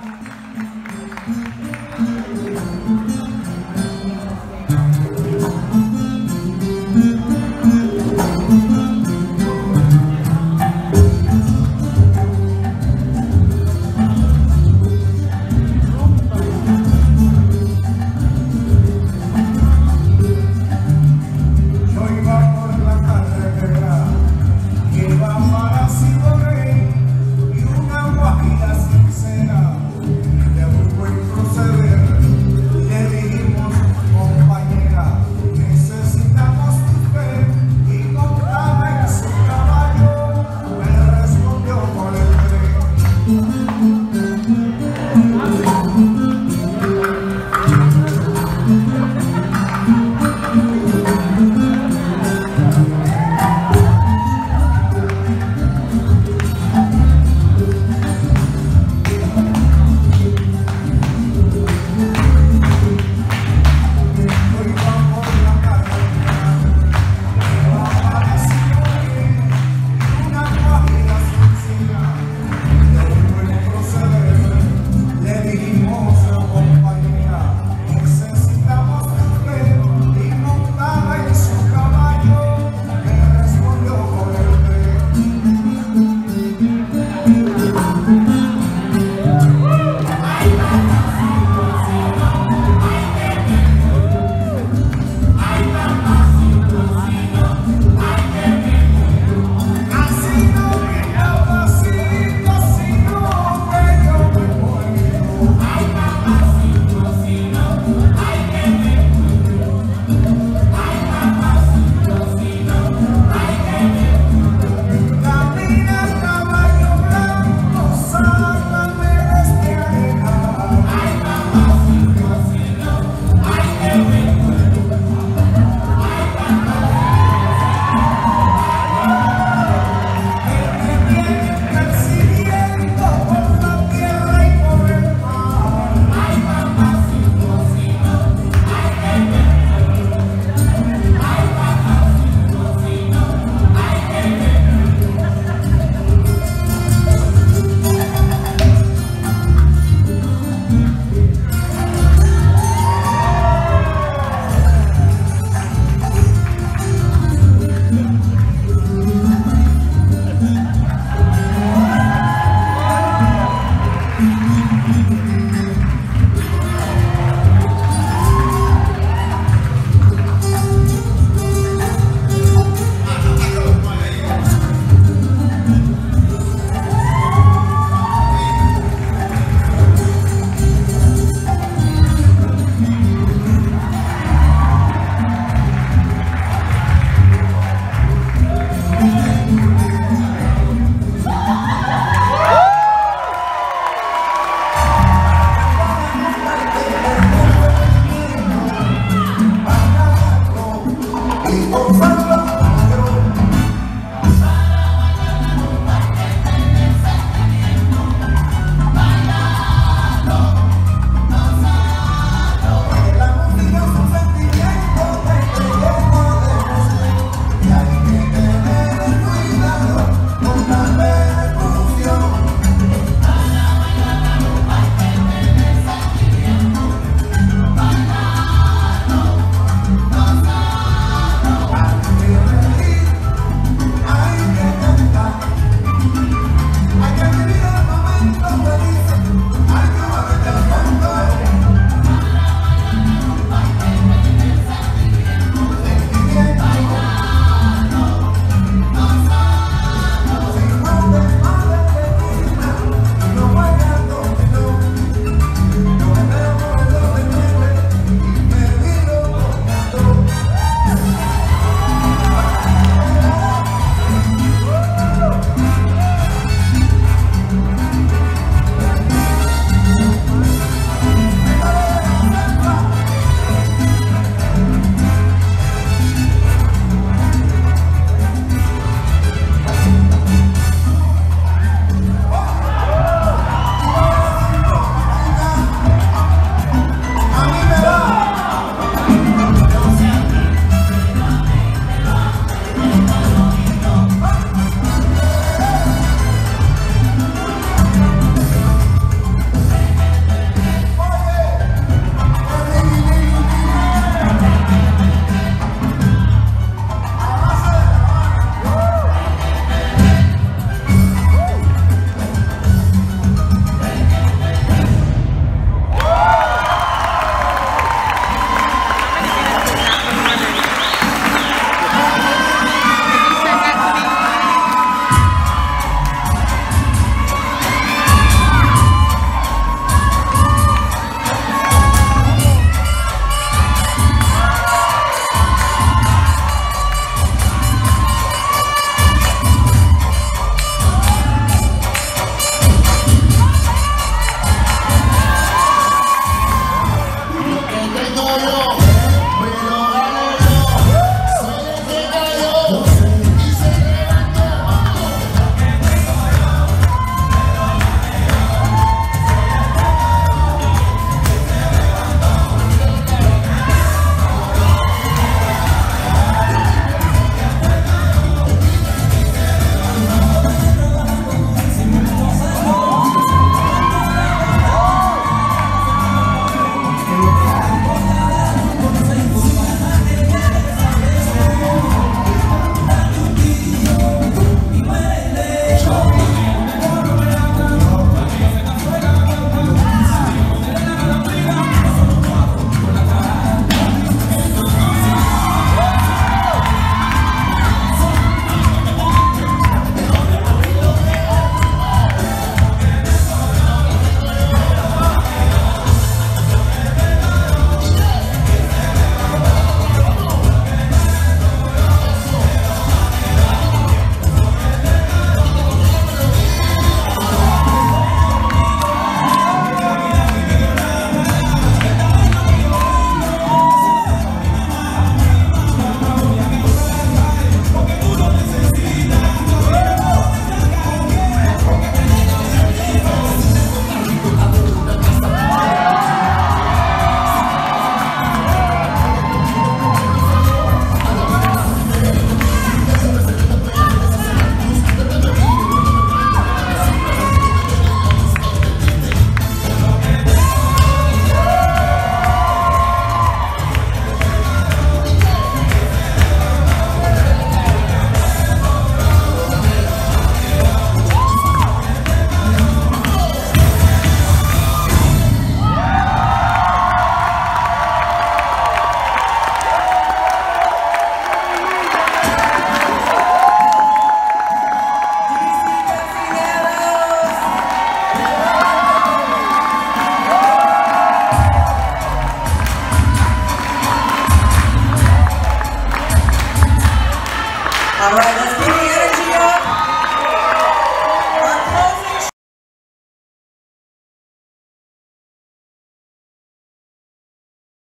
Gracias. All right.